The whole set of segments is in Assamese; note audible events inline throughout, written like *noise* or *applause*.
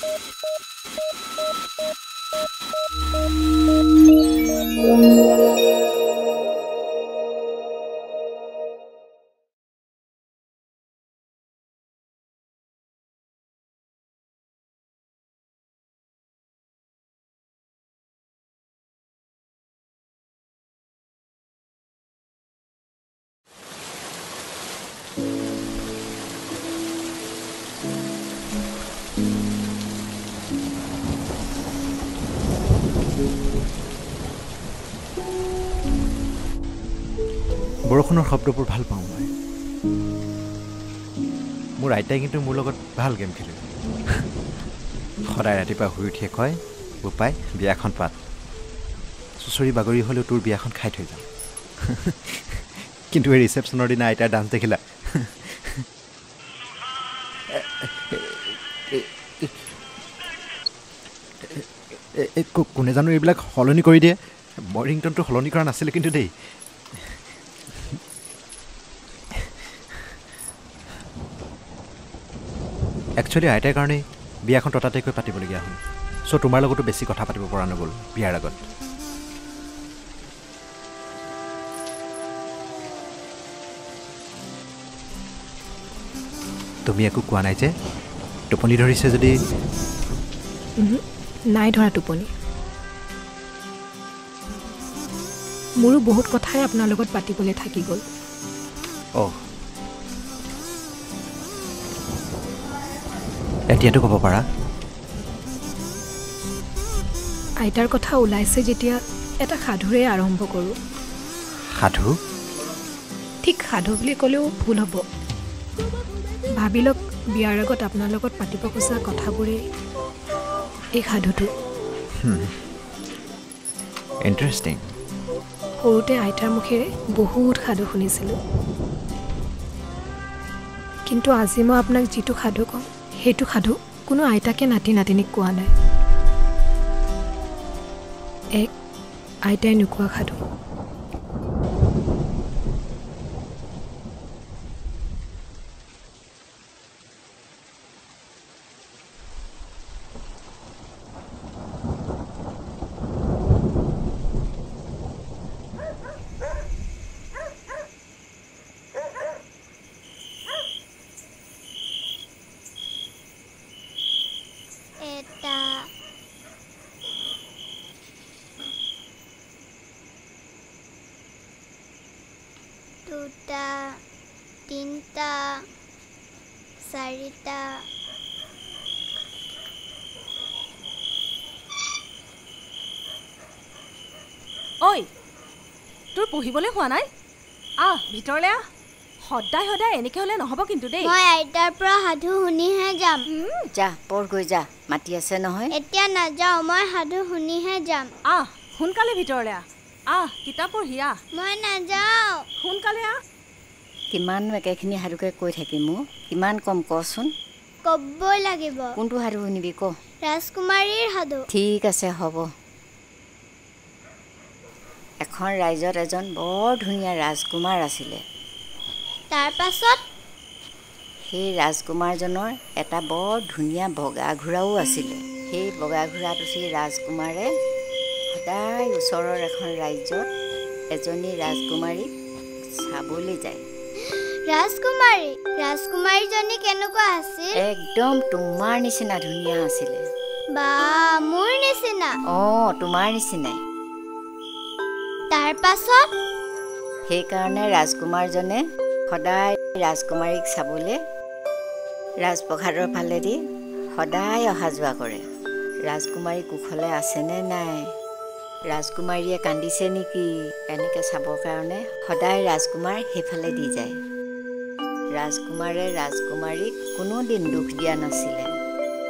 Thank you. বৰষুণৰ শব্দবোৰ ভাল পাওঁ মই মোৰ আইতাই কিন্তু মোৰ লগত ভাল গেম খেলে সদায় ৰাতিপুৱা শুই উঠিয়ে কয় বোপাই বিয়াখন পাত চুচৰি বাগৰি হ'লেও তোৰ বিয়াখন খাই থৈ যাম কিন্তু এই ৰিচেপশ্যনৰ দিনা আইতাৰ ডান্স দেখিলা কোনে জানো এইবিলাক সলনি কৰি দিয়ে মই ৰিংটনটো সলনি কৰা নাছিলে কিন্তু দেই একচুৱেলি আইতাৰ কাৰণেই বিয়াখন ততাতৈকৈ পাতিবলগীয়া হ'ল। চ' তোমাৰ লগতো বেছি কথা পাতিব পৰা নগ'ল বিয়াৰ আগত। তুমি একো কোৱা নাই যে? টোপনি ধৰিছে যদি? নাই ধৰা টোপনি। মোৰো বহুত কথাই আপোনাৰ লগত পাতিবলৈ থাকি গ'ল। অঁ এতিয়াতো ক'ব পাৰা। আইতাৰ কথা ওলাইছে যেতিয়া এটা সাধুৰে আৰম্ভ কৰোঁ। সাধু? ঠিক সাধু বুলি ক'লেও ভুল হ'ব। ভাবি লওক বিয়াৰ আগত আপোনাৰ লগত পাতিব খোজা কথাবোৰেই এই সাধুটো। ইণ্টাৰেষ্টিং সৰুতে আইতাৰ মুখেৰে বহুত সাধু শুনিছিলোঁ। কিন্তু আজি মই আপোনাক যিটো সাধু ক'ম সেইটো সাধু কোনো আইতাকে নাতি নাতিনীক কোৱা নাই। এক আইতাই নোকোৱা সাধু এটা দুটা তিনিটা চাৰিটা। ঐ তোৰ পঢ়িবলৈ হোৱা নাই? আহ ভিতৰলৈ আহ। সদায় সদায় এনেকৈ হ'লে নহ'ব কিন্তু দেই। মই আইতাৰ পৰা সাধু শুনিহে যাম। যা পঢ়গৈ যা মাতি আছে নহয়। এতিয়া নাযাওঁ মই সাধু শুনিহে যাম। আহ সোনকালে ভিতৰলৈ আহ। আহ কিতাপ পঢ়ি আহ। মই নাযাওঁ। সোনকালে আহ। কিমাননো একেখিনি সাধুকে কৈ থাকিম মোক কিমান কম কচোন। ক'বই লাগিব। কোনটো সাধু শুনিবি ক। ৰাজকুমাৰীৰ সাধু। ঠিক আছে হ'ব। এখন ৰাজ্যত এজন বৰ ধুনীয়া ৰাজকুমাৰ আছিলে। তাৰ পাছত? সেই ৰাজকুমাৰজনৰ এটা বৰ ধুনীয়া বগা ঘোঁৰাও আছিলে। সেই বগা ঘোঁৰাত উঠি ৰাজকুমাৰে সদায় ওচৰৰ এখন ৰাজ্যত এজনী ৰাজকুমাৰীক চাবলৈ যায়। ৰাজকুমাৰী ৰাজকুমাৰীজনী কেনেকুৱা আছিল? একদম তোমাৰ নিচিনা ধুনীয়া আছিলে। বা মোৰ নিচিনা? অঁ তোমাৰ নিচিনাই। তাৰ পাছত সেইকাৰণে ৰাজকুমাৰজনে সদায় ৰাজকুমাৰীক চাবলৈ ৰাজপ্ৰসাদৰ ফালেদি সদায় অহা যোৱা কৰে। ৰাজকুমাৰী কুশলে আছেনে নাই? ৰাজকুমাৰীয়ে কান্দিছে নেকি এনেকৈ চাবৰ কাৰণে সদায় ৰাজকুমাৰ সেইফালে দি যায়। ৰাজকুমাৰে ৰাজকুমাৰীক কোনোদিন দুখ দিয়া নাছিলে।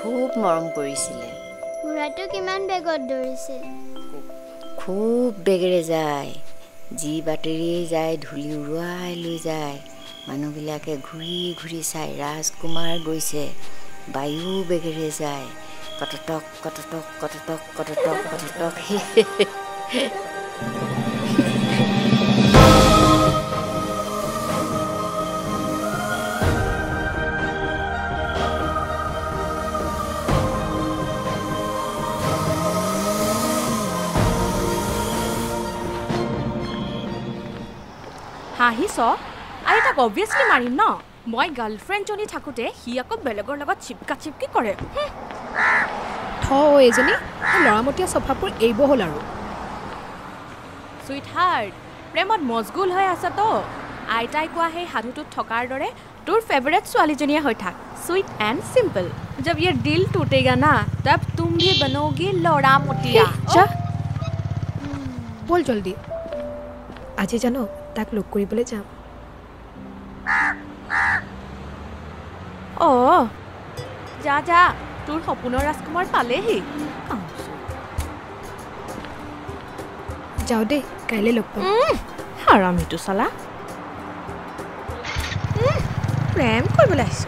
খুব মৰম কৰিছিলে। ঘোঁৰাটো কিমান বেগত দৌৰিছিল? খুব বেগেৰে যায়। যি বাটেৰেই যায় ধূলি উৰুৱাই লৈ যায়। মানুহবিলাকে ঘূৰি ঘূৰি চাই ৰাজকুমাৰ গৈছে। বায়ু বেগেৰে যায়। kototok kototok kototok kototok kototok হাঁহিছ আৰু তাক অভিয়াছলি মাৰিম ন মই গাৰ্লফ্ৰেণ্ডজনী থাকোঁতে সি আকৌ বেলেগৰ লগত চিপকা চিপকি কৰে থ অ' এইজনী এই ল'ৰামতীয়া স্বভাৱবোৰ এৰিব হ'ল আৰু। চুইট হাৰ্ট প্ৰেমত মজগুল হৈ আছ তো। আইতাই কোৱা সেই সাধুটোত থকাৰ দৰে তোৰ ফেভৰেট ছোৱালীজনীয়ে হৈ থাক। চুইট এণ্ড চিম্পল জব ইয়ে দিল টুটেগা না তব তুম ভি বনোগি লৰামতীয়া যা। ব'ল জল্দি। আজি জানো তাক লগ কৰিবলৈ যাম অঁ যা যা। তোৰ সপোনৰ ৰাজকুমাৰ পালেহি। যাওঁ দেই কাইলৈ লগ পাম। হাৰামিটো চালা। প্ৰেম কৰিবলৈ আহিছ।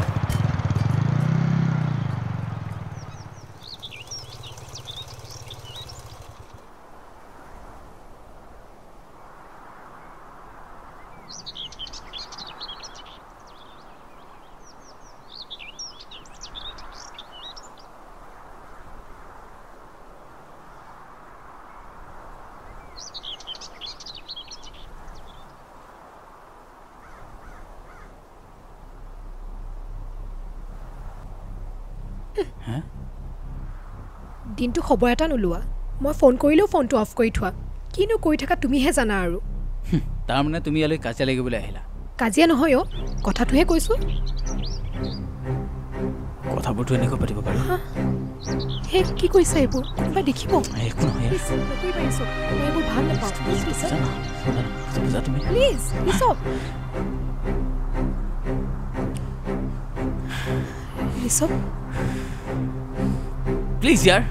দিনটো খবৰ এটা নোলোৱা। মই ফোন কৰিলেও ফোনটো অফ কৰি থোৱা। কিনো কৰি থাকা তুমিহে জানা আৰু। তাৰমানে তুমি ইয়ালৈ কাজিয়া লাগিবলৈ আহিলা। কাজিয়া নহয় অ' কথাটোহে কৈছোঁ। কথাবোৰতো এনেকৈ পাতিব পাৰি। সেই কি কৈছা এইবোৰ? কোনোবাই দেখিব? একো নহয় এইবোৰ ভাল নাপাওঁ। প্লিজ ঋষভ ঋষভ *sighs* প্লিজ ইয়াৰ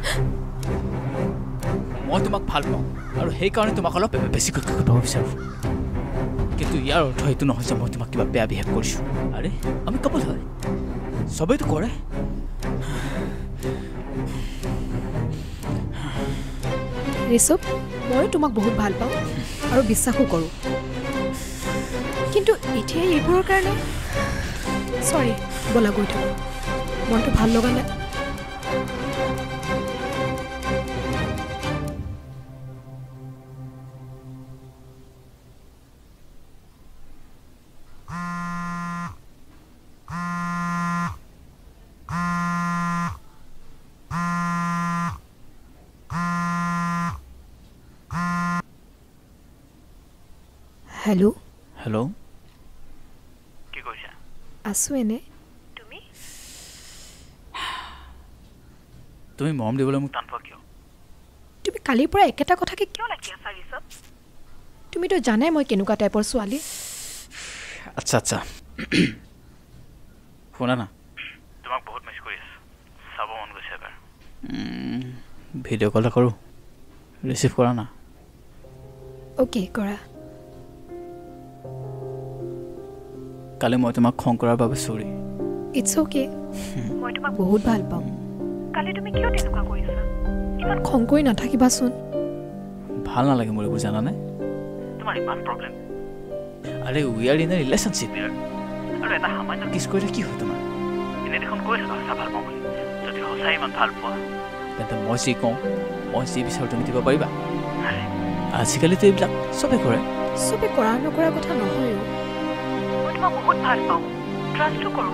মই তোমাক ভাল পাওঁ আৰু সেইকাৰণে তোমাক অলপ বেছিকৈ পাব বিচাৰোঁ। কিন্তু ইয়াৰ অৰ্থ এইটো নহয় যে মই তোমাক কিবা বেয়া বিহেভ কৰিছোঁ। আৰে আমি কাপোল হয় চবেইতো কৰে। ঋষভ ময়ো তোমাক বহুত ভাল পাওঁ আৰু বিশ্বাসো কৰোঁ। কিন্তু এতিয়া এইবোৰৰ কাৰণে চৰি ব'লা গৈ থাকোঁ মনটো ভাল লগা নাই। হেল্ল' হেল্ল' আছোঁ এনে। তুমি? মৰম দিবলৈ মোক টান পোৱা কিয়? তুমি কালিৰ পৰা একেটা কথাকে কিয় লাগি আছা তুমিতো জানাই মই কেনেকুৱা টাইপৰ ছোৱালী। আচ্ছা আচ্ছা। শুনা না। তোমাক বহুত মিছ কৰি আছোঁ। চাব মন গৈছে এবাৰ। ভিডিঅ' কল এটা কৰোঁ। ৰিচিভ কৰা না? অ'কে কৰা। কালি মই তোমাক খং কৰাৰ বাবে চৰি। ইটছ অ'কে মই তোমাক বহুত ভাল পাওঁ। কালি তুমি কিয় তেনেকুৱা কৰিছা? ইমান খং কৰি নাথাকিবাচোন। ভাল নালাগে মোৰ এইবোৰ জানানে? তোমাৰ ইমান প্ৰব্লেম আৰে we are in a relationship আৰু এটা সামান্য কিছ কৰিলে কি হয় তোমাৰ? এনে দেখোন কৈ থাকা সঁচা ভাল পাওঁ বুলি। যদি সঁচাই ইমান ভাল পোৱা। তেন্তে মই যি কওঁ মই যি বিচাৰোঁ তুমি দিব পাৰিবা। আজিকালিতো এইবিলাক চবেই কৰে। চবে কৰা নকৰা কথা নহয়। মই বহুত ভাল পাওঁ। ট্ৰাষ্টো কৰোঁ।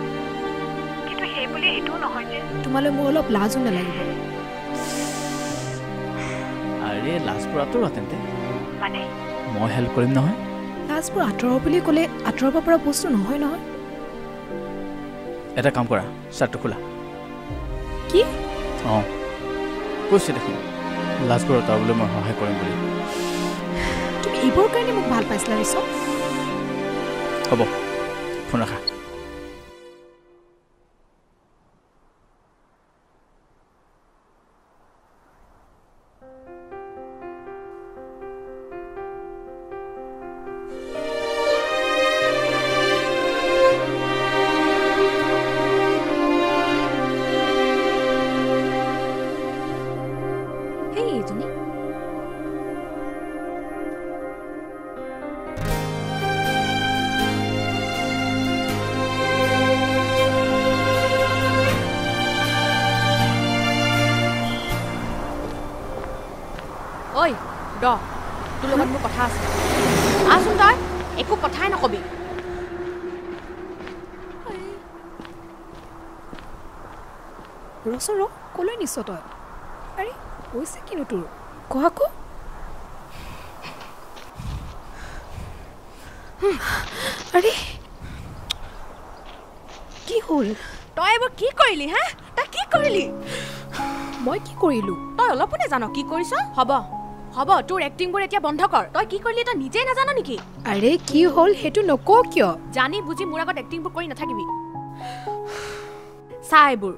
কিন্তু সেই বুলি এইটোও নহয় যে। তোমালৈ মোৰ অলপ লাজো নালাগিব। আৰে লাজবোৰ আঁতৰোৱা তেন্তে। মানে? মই হেল্প কৰিম নহয়। লাজবোৰ আঁতৰাব বুলি ক'লে আঁতৰাব পৰা বস্তু নহয় নহয়। এটা কাম কৰা চাৰ্টটো খোলা। কি? অঁ। কৈছে দেখোন লাজবোৰ আঁতৰাবলৈ মই সহায় কৰিম বুলি। তুমি এইবোৰৰ কাৰণে মোক ভাল পাইছিলা ঋষভ হ'ব। ফোন ৰাখা সেই ৰ তোৰ লগত মোৰ কথা আছে। আহচোন তই একো কথাই নকবি। ৰচোন ৰ ক'লৈ নিছ তই? আৰে হৈছে কিনো তোৰ? ক আকৌ। আৰে কি হ'ল? তই এইবোৰ কি কৰিলি হা? তই কি কৰিলি? মই কি কৰিলোঁ? তই অলপো নাজান কি কৰিছ? হ'ব। হ'ব তোৰ এক্টিংবোৰ এতিয়া বন্ধ কৰ। তই কি কৰিলি তই নিজেই নাজান নেকি? আৰে কি হ'ল সেইটো নকওঁ কিয়? জানি বুজি মোৰ আগত এক্টিংবোৰ কৰি নাথাকিবি। *sighs* চা এইবোৰ।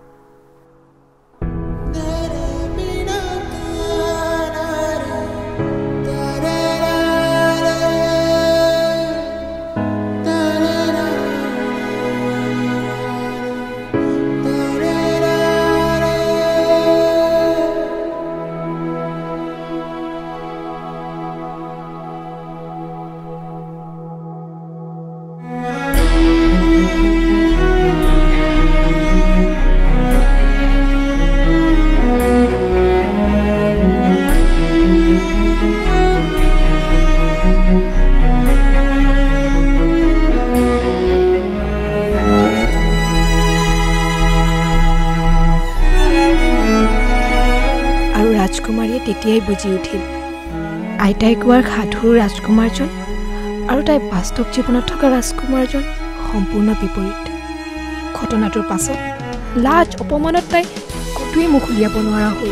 তেতিয়াই বুজি উঠিল। আইতাই কোৱাৰ সাধুৰ ৰাজকুমাৰজন আৰু তাই বাস্তৱ জীৱনত থকা ৰাজকুমাৰজন সম্পূৰ্ণ বিপৰীত। ঘটনাটোৰ পাছত লাজ অপমানত তাই ক'তোৱে মুখ উলিয়াব নোৱাৰা হ'ল।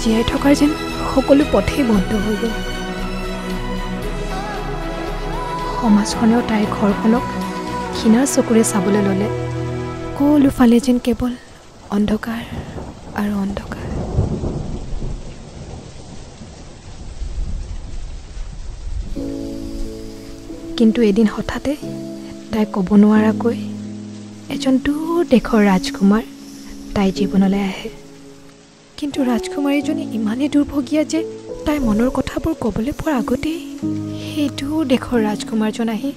জীয়াই থকাৰ যেন সকলো পথেই বন্ধ হৈ গ'ল। সমাজখনেও তাইৰ ঘৰখনক ক্ষীণাৰ চকুৰে চাবলৈ ল'লে। সকলোফালে যেন কেৱল অন্ধকাৰ আৰু অন্ধকাৰ। কিন্তু এদিন হঠাতে তাই ক'ব নোৱাৰাকৈ এজন দূৰ দেশৰ ৰাজকুমাৰ তাইৰ জীৱনলৈ আহে। কিন্তু ৰাজকুমাৰীজনী ইমানেই দুৰ্ভগীয়া যে তাইৰ মনৰ কথাবোৰ ক'বলৈ পোৱাৰ আগতেই সেই দূৰ দেশৰ ৰাজকুমাৰজন আহি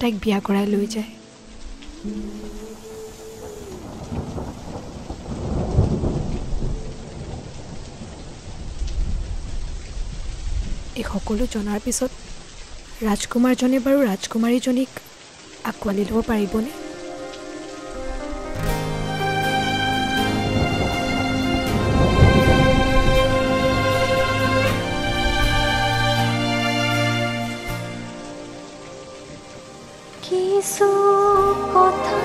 তাইক বিয়া কৰাই লৈ যায়। এই সকলো জনাৰ পিছত ৰাজকুমাৰজনে বাৰু ৰাজকুমাৰীজনীক আঁকোৱালি ল'ব পাৰিবনে? কিছু কথা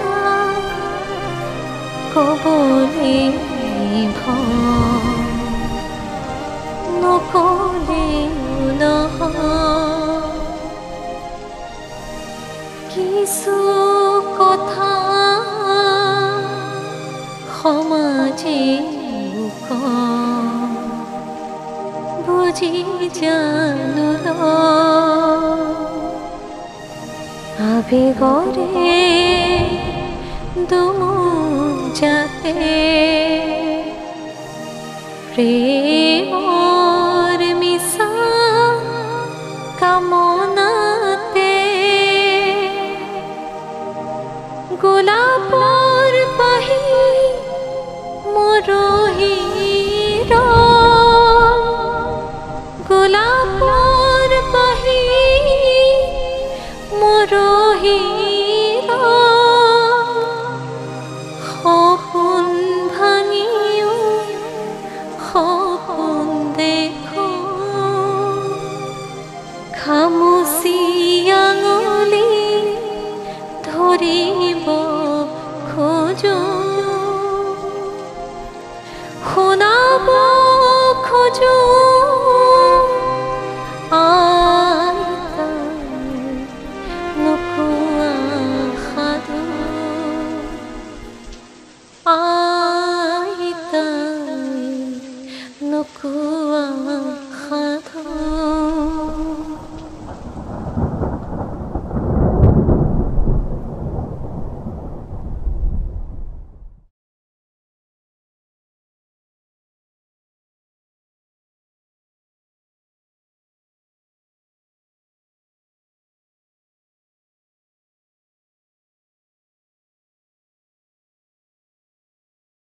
ক'বলে নহয় কিছু কথা সমাজে কয়, বুজি জানো লয়। আবেগরে যাতে প্রেমর のくは肌